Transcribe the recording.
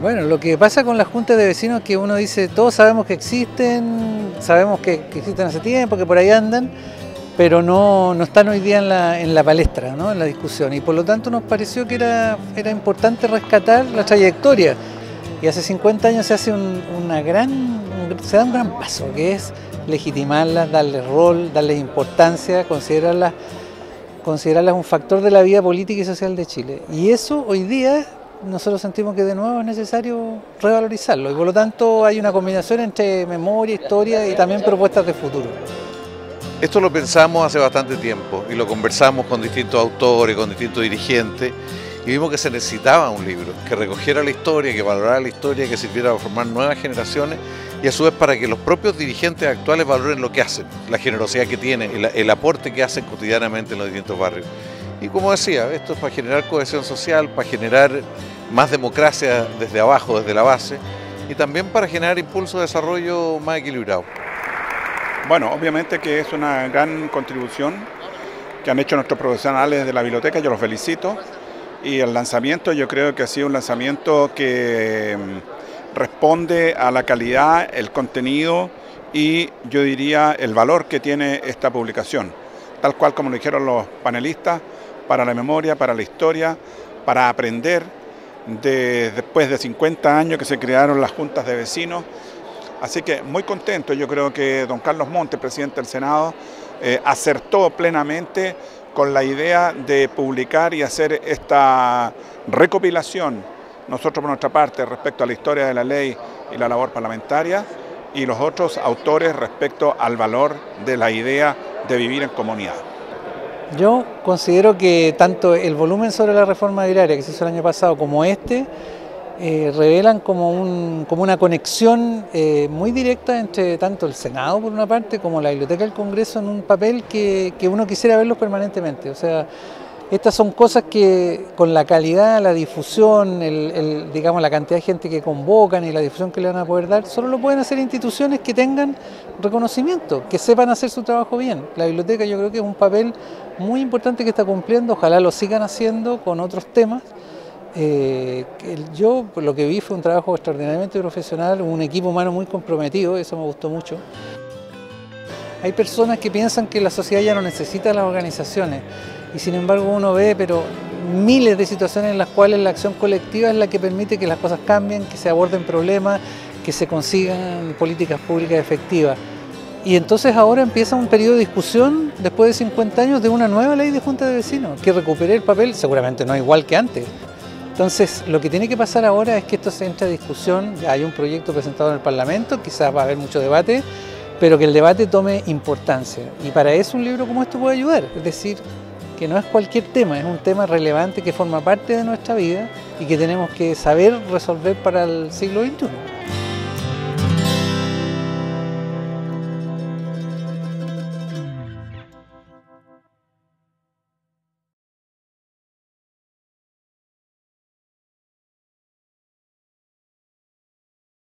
Bueno, lo que pasa con las juntas de vecinos es que uno dice, todos sabemos que existen, sabemos que, existen hace tiempo, que por ahí andan, pero no, están hoy día en la, en la palestra, ¿no? en la discusión. Y por lo tanto nos pareció que era, era importante rescatar la trayectoria. Y hace 50 años se hace una gran, se da un gran paso, que es legitimarlas, darles rol, darles importancia, considerarlas, considerarlas un factor de la vida política y social de Chile. Y eso hoy día nosotros sentimos que de nuevo es necesario revalorizarlo y por lo tanto hay una combinación entre memoria, historia y también propuestas de futuro. Esto lo pensamos hace bastante tiempo y lo conversamos con distintos autores, con distintos dirigentes y vimos que se necesitaba un libro que recogiera la historia, que valorara la historia, que sirviera para formar nuevas generaciones y a su vez para que los propios dirigentes actuales valoren lo que hacen, la generosidad que tienen, el, el aporte que hacen cotidianamente en los distintos barrios. Y como decía, esto es para generar cohesión social, para generar más democracia desde abajo, desde la base, y también para generar impulso de desarrollo más equilibrado. Bueno, obviamente que es una gran contribución que han hecho nuestros profesionales de la biblioteca, yo los felicito, y el lanzamiento yo creo que ha sido un lanzamiento que mm, responde a la calidad, el contenido y yo diría el valor que tiene esta publicación, tal cual como lo dijeron los panelistas, para la memoria, para la historia, para aprender de, después de 50 años que se crearon las juntas de vecinos. Así que muy contento, yo creo que don Carlos Monte, presidente del Senado, eh, acertó plenamente con la idea de publicar y hacer esta recopilación, nosotros por nuestra parte, respecto a la historia de la ley y la labor parlamentaria, y los otros autores respecto al valor de la idea de vivir en comunidad. Yo considero que tanto el volumen sobre la reforma agraria que se hizo el año pasado como este eh, revelan como, un, como una conexión eh, muy directa entre tanto el Senado por una parte como la Biblioteca del Congreso en un papel que, uno quisiera verlos permanentemente. O sea, estas son cosas que con la calidad, la difusión, el, digamos la cantidad de gente que convocan y la difusión que le van a poder dar, solo lo pueden hacer instituciones que tengan reconocimiento, que sepan hacer su trabajo bien. La biblioteca yo creo que es un papel muy importante que está cumpliendo, ojalá lo sigan haciendo con otros temas. Eh, yo lo que vi fue un trabajo extraordinariamente profesional, un equipo humano muy comprometido, eso me gustó mucho. Hay personas que piensan que la sociedad ya no necesita las organizaciones y sin embargo uno ve pero miles de situaciones en las cuales la acción colectiva es la que permite que las cosas cambien, que se aborden problemas, que se consigan políticas públicas efectivas. Y entonces ahora empieza un periodo de discusión, después de 50 años, de una nueva ley de Junta de Vecinos, que recupere el papel, seguramente no igual que antes. Entonces, lo que tiene que pasar ahora es que esto se entre a discusión, ya hay un proyecto presentado en el Parlamento, quizás va a haber mucho debate, pero que el debate tome importancia. Y para eso un libro como esto puede ayudar, es decir, que no es cualquier tema, es un tema relevante que forma parte de nuestra vida y que tenemos que saber resolver para el siglo XXI.